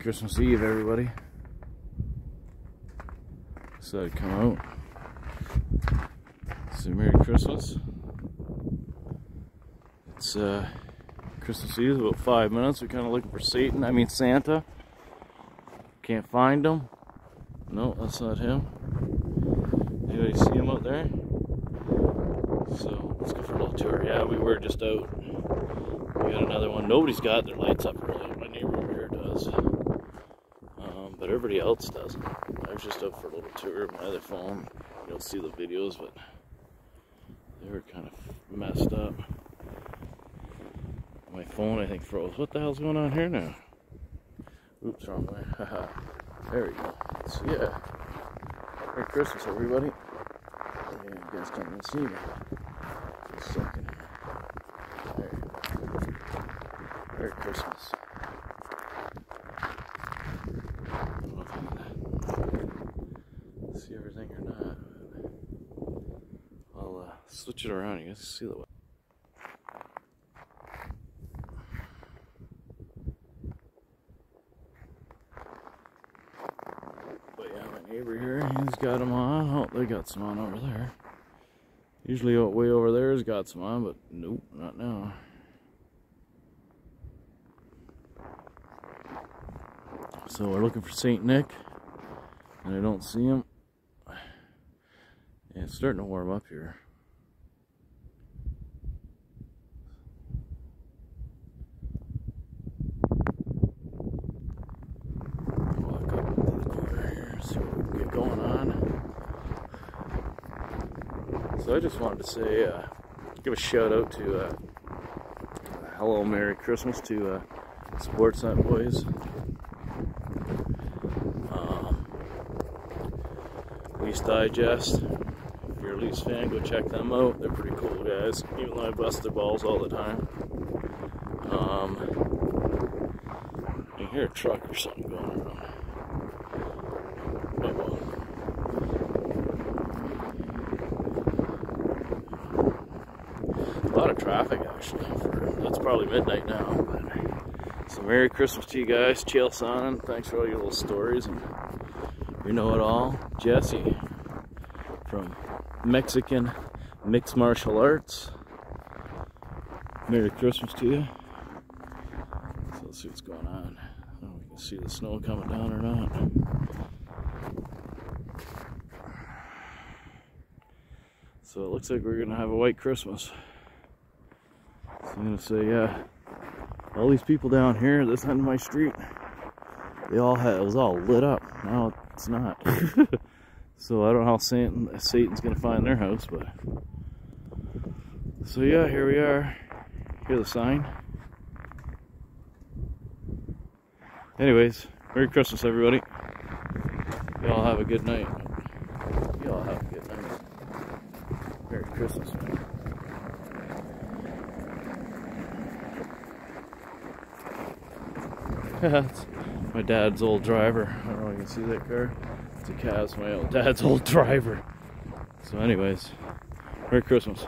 Christmas Eve, everybody. So I'd come out. Say Merry Christmas. It's uh, Christmas Eve, about five minutes. We're kind of looking for Satan, I mean Santa. Can't find him. No, that's not him. Anybody see him out there? So let's go for a little tour. Yeah, we were just out. We got another one. Nobody's got their lights up early. My neighbor over here does. But everybody else doesn't. I was just up for a little tour of my other phone. You'll see the videos, but they were kind of messed up. My phone, I think, froze. What the hell's going on here now? Oops, wrong way. There we go. So, yeah. Merry Christmas, everybody. Yeah, you guys can't even see me. Just a second. There. Merry Christmas. I don't know if I can see everything or not. I'll uh, switch it around. You guys see the way But yeah, my neighbor here, he's got them on. Oh, they got some on over there. Usually way over there has got some on, but nope, not now. So we're looking for St. Nick, and I don't see him. Yeah, it's starting to warm up here. Walk up to the corner here, see what we can get going on. So I just wanted to say, uh, give a shout out to uh, Hello Merry Christmas to uh, Sportsnet Boys. Um, Digest. If you're a Leafs fan, go check them out. They're pretty cool guys, even though I bust their balls all the time. Um, you hear a truck or something going around. Oh, well. A lot traffic actually. For, that's probably midnight now. But, so Merry Christmas to you guys. Chael Sonnen. Thanks for all your little stories and you know it all. Jesse from Mexican Mixed Martial Arts. Merry Christmas to you. So let's see what's going on. We can see the snow coming down or not. So it looks like we're gonna have a white Christmas. I'm gonna say, yeah, all these people down here, this end of my street, they all had, it was all lit up. Now it's not. so I don't know how Satan, Satan's gonna find their house, but. So yeah, here we are. Hear the sign. Anyways, Merry Christmas, everybody. Y'all have a good night. Y'all have a good night. Merry Christmas, man. That's my dad's old driver. I don't know if you can see that car. It's a Cas, my old dad's old driver. So anyways, Merry Christmas.